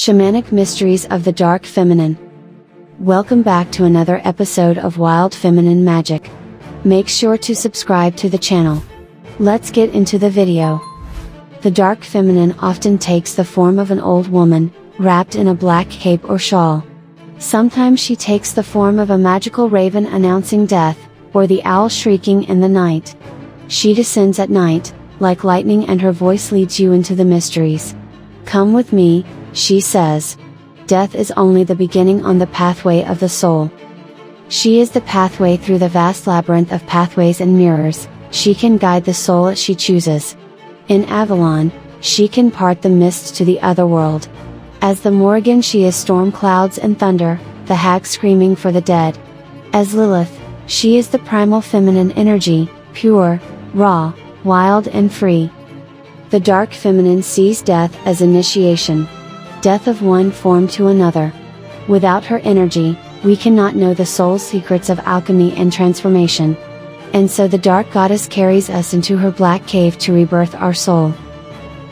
Shamanic Mysteries of the Dark Feminine. Welcome back to another episode of Wild Feminine Magick. Make sure to subscribe to the channel. Let's get into the video. The dark feminine often takes the form of an old woman, wrapped in a black cape or shawl. Sometimes she takes the form of a magical raven announcing death, or the owl shrieking in the night. She descends at night, like lightning and her voice leads you into the mysteries. Come with me, she says. Death is only the beginning on the pathway of the soul. She is the pathway through the vast labyrinth of pathways and mirrors, she can guide the soul as she chooses. In Avalon, she can part the mist to the other world. As the Morrigan she is storm clouds and thunder, the hag screaming for the dead. As Lilith, she is the primal feminine energy, pure, raw, wild and free. The dark feminine sees death as initiation. Death of one form to another. Without her energy, we cannot know the soul's secrets of alchemy and transformation. And so the dark goddess carries us into her black cave to rebirth our soul.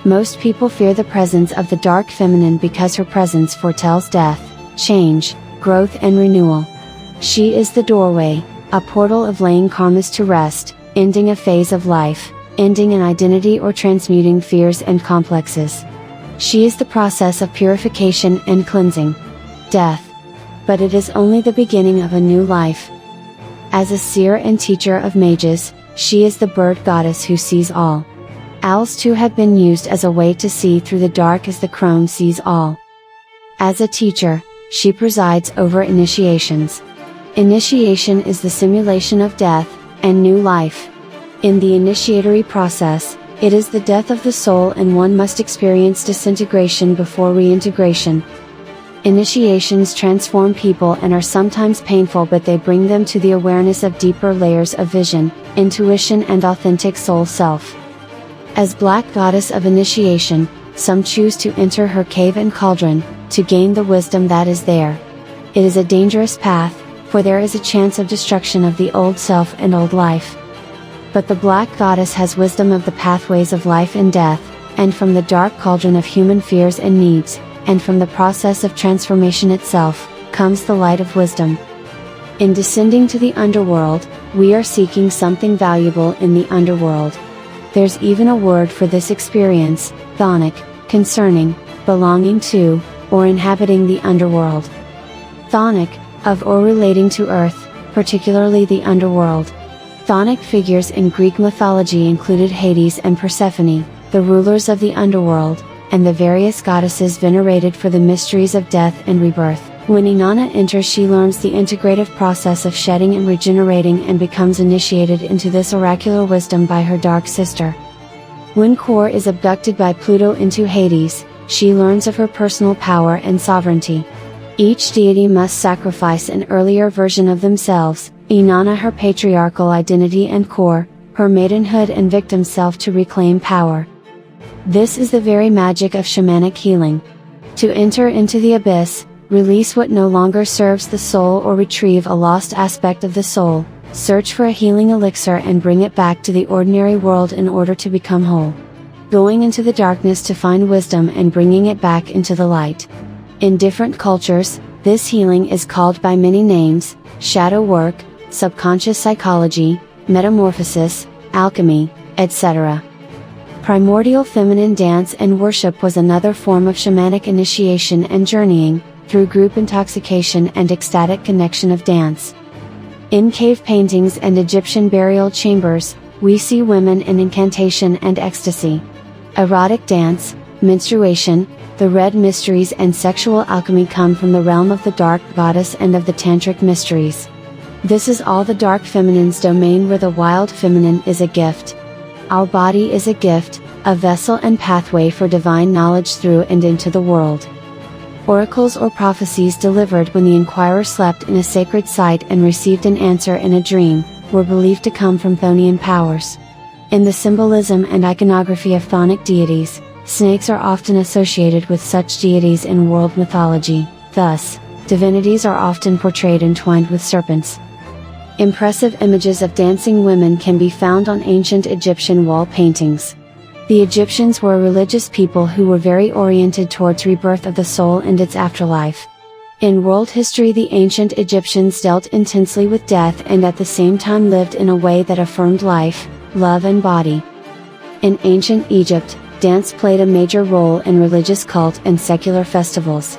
Most people fear the presence of the dark feminine because her presence foretells death, change, growth and renewal. She is the doorway, a portal of laying karmas to rest, ending a phase of life, ending an identity or transmuting fears and complexes. She is the process of purification and cleansing. Death. But it is only the beginning of a new life. As a seer and teacher of mages, she is the bird goddess who sees all. Owls too have been used as a way to see through the dark as the crone sees all. As a teacher, she presides over initiations. Initiation is the simulation of death, and new life. In the initiatory process, it is the death of the soul and one must experience disintegration before reintegration. Initiations transform people and are sometimes painful but they bring them to the awareness of deeper layers of vision, intuition and authentic soul self. As Black Goddess of Initiation, some choose to enter her cave and cauldron, to gain the wisdom that is there. It is a dangerous path, for there is a chance of destruction of the old self and old life. But the Black Goddess has wisdom of the pathways of life and death, and from the dark cauldron of human fears and needs, and from the process of transformation itself, comes the light of wisdom. In descending to the underworld, we are seeking something valuable in the underworld. There's even a word for this experience, chthonic, concerning, belonging to, or inhabiting the underworld. Chthonic, of or relating to earth, particularly the underworld. Chthonic figures in Greek mythology included Hades and Persephone, the rulers of the underworld, and the various goddesses venerated for the mysteries of death and rebirth. When Inanna enters she learns the integrative process of shedding and regenerating and becomes initiated into this oracular wisdom by her dark sister. When Kore is abducted by Pluto into Hades, she learns of her personal power and sovereignty. Each deity must sacrifice an earlier version of themselves, Inanna her patriarchal identity and Kore, her maidenhood and victim self to reclaim power. This is the very magic of shamanic healing. To enter into the abyss, release what no longer serves the soul or retrieve a lost aspect of the soul, search for a healing elixir and bring it back to the ordinary world in order to become whole. Going into the darkness to find wisdom and bringing it back into the light. In different cultures, this healing is called by many names, shadow work, subconscious psychology, metamorphosis, alchemy, etc. Primordial feminine dance and worship was another form of shamanic initiation and journeying, through group intoxication and ecstatic connection of dance. In cave paintings and Egyptian burial chambers, we see women in incantation and ecstasy. Erotic dance, menstruation, the red mysteries and sexual alchemy come from the realm of the dark goddess and of the tantric mysteries. This is all the dark feminine's domain where the wild feminine is a gift. Our body is a gift, a vessel and pathway for divine knowledge through and into the world oracles or prophecies delivered when the inquirer slept in a sacred site and received an answer in a dream, were believed to come from Chthonian powers. In the symbolism and iconography of Chthonic deities, snakes are often associated with such deities in world mythology, thus, divinities are often portrayed entwined with serpents. Impressive images of dancing women can be found on ancient Egyptian wall paintings. The Egyptians were religious people who were very oriented towards rebirth of the soul and its afterlife. In world history the ancient Egyptians dealt intensely with death and at the same time lived in a way that affirmed life, love and body. In ancient Egypt, dance played a major role in religious cult and secular festivals.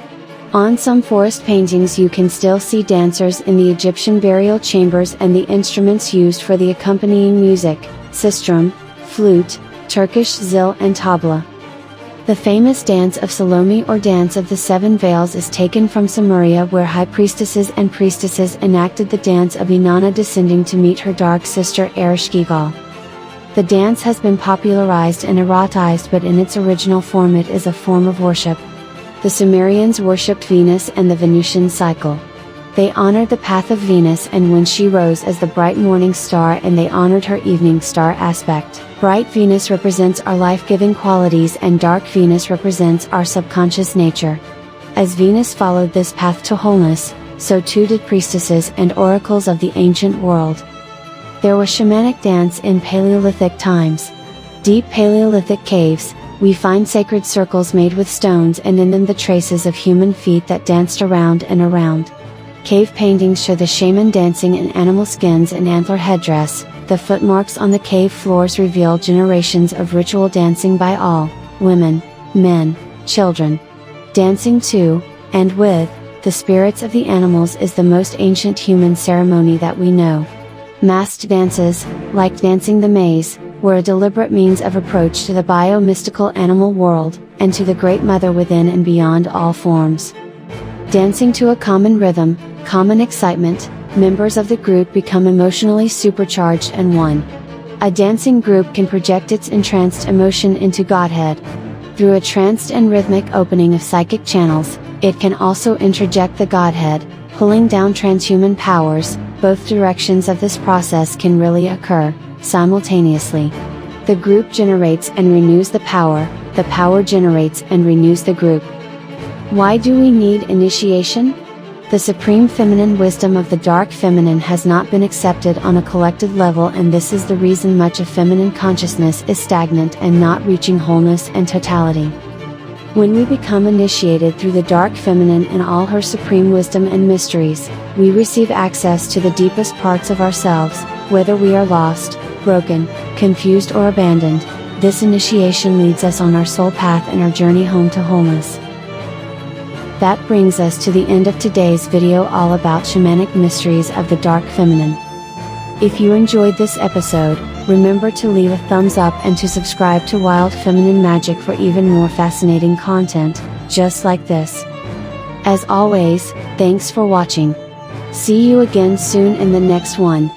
On some forest paintings you can still see dancers in the Egyptian burial chambers and the instruments used for the accompanying music, sistrum, flute, Turkish zil and tabla. The famous dance of Salome or Dance of the Seven Veils is taken from Sumeria where high priestesses and priestesses enacted the dance of Inanna descending to meet her dark sister Ereshkigal. The dance has been popularized and erotized but in its original form it is a form of worship. The Sumerians worshipped Venus and the Venusian cycle. They honored the path of Venus and when she rose as the bright morning star and they honored her evening star aspect. Bright Venus represents our life-giving qualities and dark Venus represents our subconscious nature. As Venus followed this path to wholeness, so too did priestesses and oracles of the ancient world. There was shamanic dance in Paleolithic times. Deep Paleolithic caves, we find sacred circles made with stones and in them the traces of human feet that danced around and around. Cave paintings show the shaman dancing in animal skins and antler headdress, the footmarks on the cave floors reveal generations of ritual dancing by all, women, men, children. Dancing to, and with, the spirits of the animals is the most ancient human ceremony that we know. Masked dances, like dancing the maze, were a deliberate means of approach to the bio-mystical animal world, and to the Great Mother within and beyond all forms. Dancing to a common rhythm, common excitement, members of the group become emotionally supercharged and one. A dancing group can project its entranced emotion into Godhead. Through a tranced and rhythmic opening of psychic channels, it can also interject the Godhead, pulling down transhuman powers, both directions of this process can really occur, simultaneously. The group generates and renews the power, the power generates and renews the group. Why do we need initiation? The supreme feminine wisdom of the dark feminine has not been accepted on a collective level and this is the reason much of feminine consciousness is stagnant and not reaching wholeness and totality. When we become initiated through the dark feminine and all her supreme wisdom and mysteries, we receive access to the deepest parts of ourselves, whether we are lost, broken, confused or abandoned, this initiation leads us on our soul path and our journey home to wholeness. That brings us to the end of today's video all about shamanic mysteries of the dark feminine. If you enjoyed this episode, remember to leave a thumbs up and to subscribe to Wild Feminine Magick for even more fascinating content, just like this. As always, thanks for watching. See you again soon in the next one.